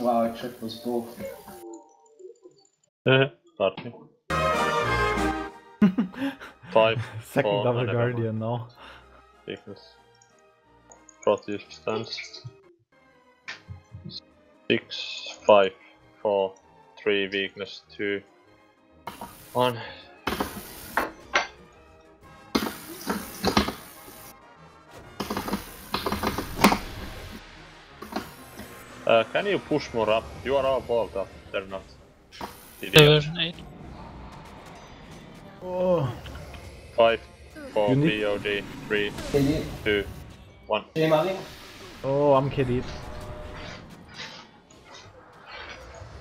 Wow, I tripped was both. Uh-huh. Starting. Five Second for double guardian now. weakness. Proteus stance. Six, five, four, three, weakness, two, one. Uh, can you push more up? You are all balled up, they're not. Idiot. Diversion 8. Oh, Five, four, You need- BOD, three, KD, two, one. Oh, I'm kiddied.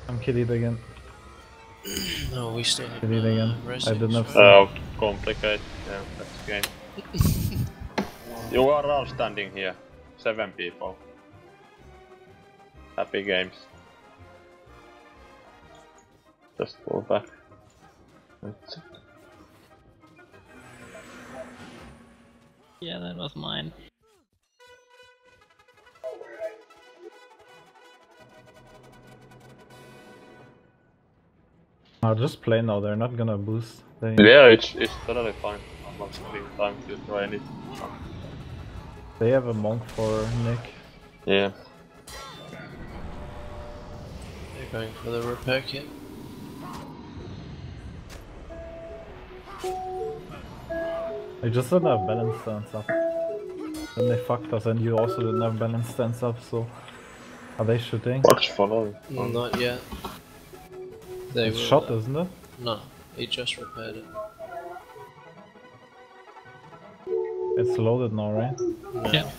I'm kiddied again. No, we still have Did it again. uh, I resins, didn't have right? Oh, complicate. Yeah, that's the game. you are all standing here. Seven people. Happy games. Just pull back. That's- Yeah, that was mine. I'll just play now, they're not gonna boost. They... Yeah, it's, it's totally fine. I'm not having time to try any. they have a monk for Nick. Yeah. Going for the repair kit. They just didn't have balance stance up. Then they fucked us and you also didn't have balance stance up, so... Are they shooting? What's following? Mm, Not yet. They It's will, shot, uh, isn't it? No, he just repaired it. It's loaded now, right? No. Yeah.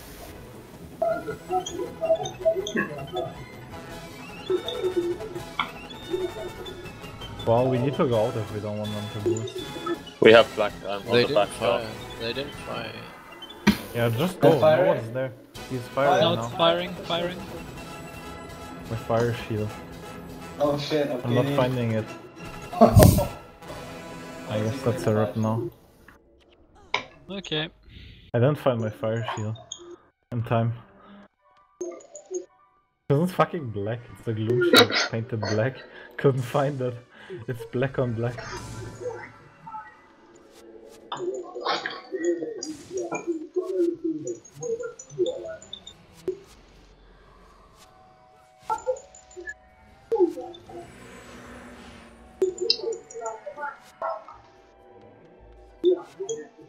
Well, we need to go out if we don't want them to boost. We have black um, time on They the didn't back fire. door. They didn't fire. Yeah, just go, no one's there. He's firing Now now. it's firing, firing. My fire shield. Oh shit, okay. I'm not finding it. I guess that's a rip now. Okay. I didn't find my fire shield. In time. Cause it's fucking black. It's a gloom shield painted black. Couldn't find it. It's black on black.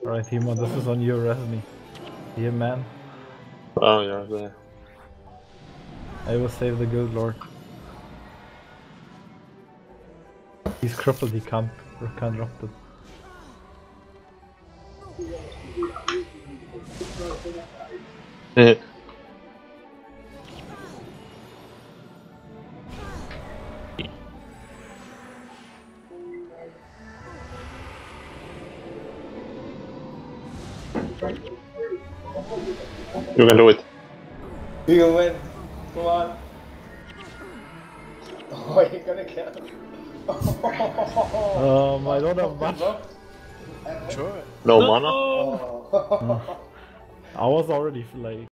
Alright, Timo, this is on your resume. Yeah, man. Oh, yeah, there. I will save the good lord. He's crippled, he can't, can't drop it. Eh. you can do it. You can win. Come on. Oh, you're gonna kill him. Um, I don't have much. Sure. No mana? Oh. I was already like